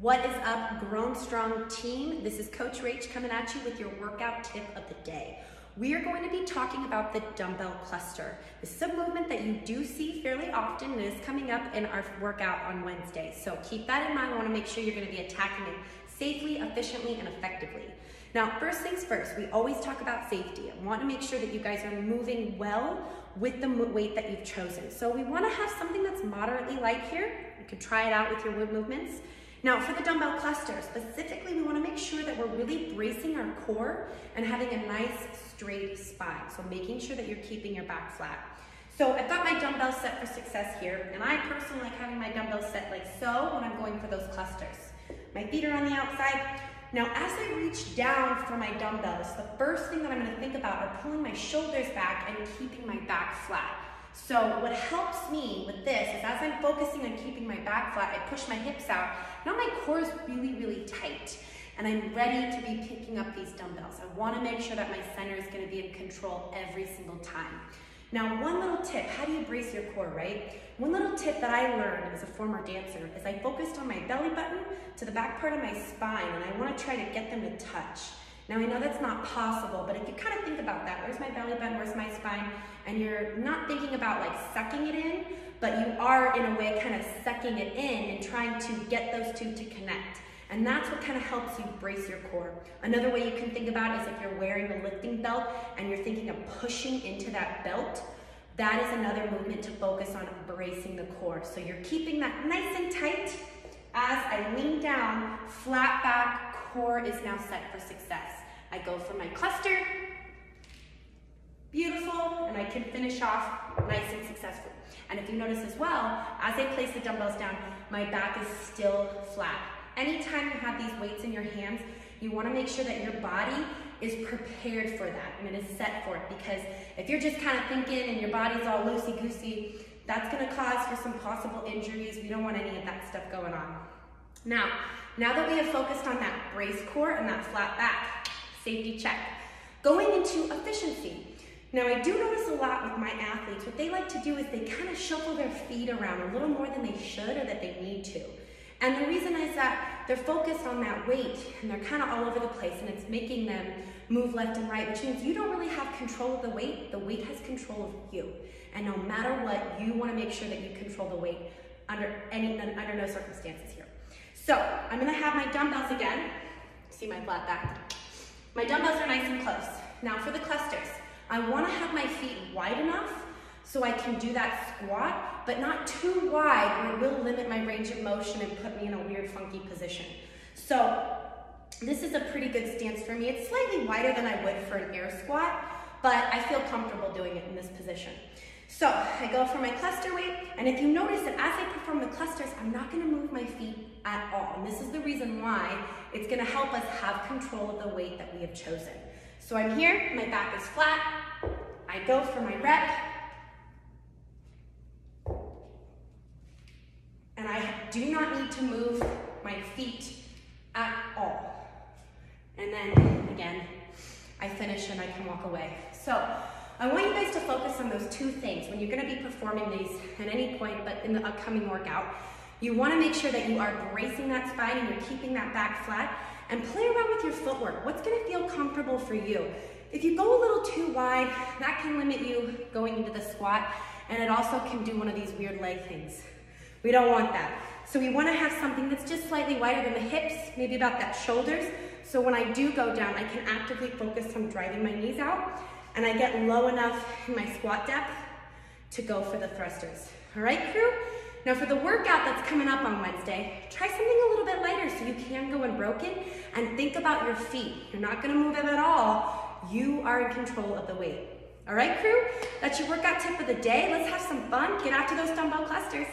What is up, Grown Strong team? This is Coach Rach coming at you with your workout tip of the day. We are going to be talking about the dumbbell cluster. This is a movement that you do see fairly often and is coming up in our workout on Wednesday. So keep that in mind. We want to make sure you're going to be attacking it safely, efficiently, and effectively. Now, first things first, we always talk about safety. I want to make sure that you guys are moving well with the weight that you've chosen. So we want to have something that's moderately light here. You could try it out with your WOD movements. Now for the dumbbell cluster, specifically we wanna make sure that we're really bracing our core and having a nice straight spine. So making sure that you're keeping your back flat. So I've got my dumbbells set for success here, and I personally like having my dumbbells set like so when I'm going for those clusters. My feet are on the outside. Now, as I reach down for my dumbbells, the first thing that I'm gonna think about are pulling my shoulders back and keeping my back flat. So what helps me with this is as I'm focusing on keeping my back flat, I push my hips out. Now my core is really, really tight and I'm ready to be picking up these dumbbells. I wanna make sure that my center is gonna be in control every single time. Now, one little tip, how do you brace your core, right? One little tip that I learned as a former dancer is I focused on my belly button to the back part of my spine and I wanna try to get them to touch. Now I know that's not possible, but if you kind of think about that, where's my belly button, where's my spine, and you're not thinking about like sucking it in, but you are in a way kind of sucking it in and trying to get those two to connect. And that's what kind of helps you brace your core. Another way you can think about is if you're wearing a lifting belt and you're thinking of pushing into that belt, that is another movement to focus on bracing the core. So you're keeping that nice and tight. As I lean down, flat back, core is now set for success. I go for my cluster, beautiful, and I can finish off nice and successful. And if you notice as well, as I place the dumbbells down, my back is still flat. Anytime you have these weights in your hands, you wanna make sure that your body is prepared for that and it is set for it because if you're just kind of thinking and your body's all loosey-goosey, that's gonna cause for some possible injuries. We don't want any of that stuff going on. Now, now that we have focused on that brace core and that flat back, safety check. Going into efficiency. Now I do notice a lot with my athletes, what they like to do is they kind of shuffle their feet around a little more than they should or that they need to. And the reason is that they're focused on that weight and they're kind of all over the place and it's making them move left and right, which means you don't really have control of the weight. The weight has control of you. And no matter what, you want to make sure that you control the weight under any under no circumstances here. So I'm gonna have my dumbbells again. See my flat back. My dumbbells are nice and close. Now for the clusters, I wanna have my feet wide enough so I can do that squat, but not too wide or it will limit my range of motion and put me in a weird funky position. So this is a pretty good stance for me. It's slightly wider than I would for an air squat, but I feel comfortable doing it in this position. So I go for my cluster weight, and if you notice that as I perform the clusters, I'm not gonna move my feet at all. And this is the reason why it's gonna help us have control of the weight that we have chosen. So I'm here, my back is flat, I go for my rep, and I do not need to move my feet at all. And then again, I finish and I can walk away. So I want you guys to focus on those two things when you're gonna be performing these at any point, but in the upcoming workout. You wanna make sure that you are bracing that spine and you're keeping that back flat and play around with your footwork. What's gonna feel comfortable for you? If you go a little too wide, that can limit you going into the squat and it also can do one of these weird leg things. We don't want that. So we wanna have something that's just slightly wider than the hips, maybe about that shoulders. So when I do go down, I can actively focus on driving my knees out and I get low enough in my squat depth to go for the thrusters. All right, crew? Now for the workout that's coming up on Wednesday, try something a little bit lighter so you can go unbroken and think about your feet. You're not gonna move them at all. You are in control of the weight. All right, crew? That's your workout tip of the day. Let's have some fun. Get after those dumbbell clusters.